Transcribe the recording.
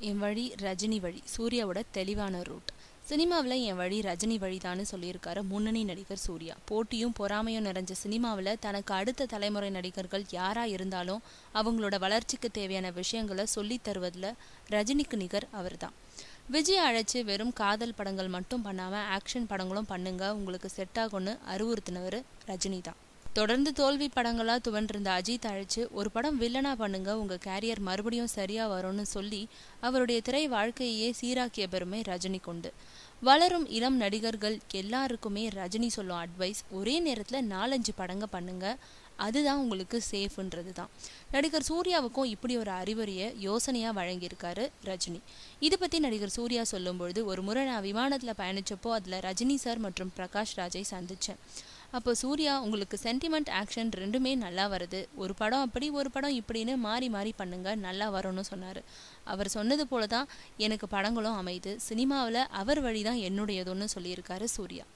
என் வழி ரஜினி வழி சூர்யாவோட தெளிவான ரூட் சினிமாவில் என் வழி ரஜினி வழிதான்னு சொல்லியிருக்காரு முன்னணி நடிகர் சூர்யா. போட்டியும் பொறாமையும் நிறைஞ்ச சினிமாவில் தனக்கு அடுத்த தலைமுறை நடிகர்கள் யாராக இருந்தாலும் அவங்களோட வளர்ச்சிக்கு தேவையான விஷயங்களை சொல்லித் தருவதில் ரஜினிக்கு நிகர் அவர்தான். விஜய் அழைச்சி வெறும் காதல் படங்கள் மட்டும் பண்ணாமல் ஆக்ஷன் படங்களும் பண்ணுங்க உங்களுக்கு செட் ஆகும்னு அறிவுறுத்தினவர் ரஜினி தான் தொடர்ந்து தோல்வி படங்களாக துவண்டிருந்த அஜித் அழைச்சு ஒரு படம் வில்லனா பண்ணுங்க உங்கள் கேரியர் மறுபடியும் சரியாக வரும்னு சொல்லி அவருடைய திரை வாழ்க்கையே சீராக்கிய பெருமை ரஜினி கொண்டு. வளரும் இளம் நடிகர்கள் எல்லாருக்குமே ரஜினி சொல்லும் அட்வைஸ் ஒரே நேரத்தில் நாலஞ்சு படங்க பண்ணுங்க அதுதான் உங்களுக்கு சேஃப்ன்றது தான். நடிகர் சூர்யாவுக்கும் இப்படி ஒரு அறிவுரையை யோசனையாக வழங்கியிருக்காரு ரஜினி. இது பற்றி நடிகர் சூர்யா சொல்லும்பொழுது ஒரு முறை நான் விமானத்தில் பயணிச்சப்போ அதில் ரஜினி சார் மற்றும் பிரகாஷ் ராஜை சந்தித்தேன் அப்போ சூர்யா உங்களுக்கு சென்டிமெண்ட் ஆக்ஷன் ரெண்டுமே நல்லா வருது. ஒரு படம் அப்படி ஒரு படம் இப்படின்னு மாறி மாறி பண்ணுங்க நல்லா வரும்னு சொன்னார். அவர் சொன்னது போல தான் எனக்கு படங்களும் அமைது. சினிமாவில் அவர் வழி தான் என்னுடையதுன்னு சொல்லியிருக்காரு சூர்யா.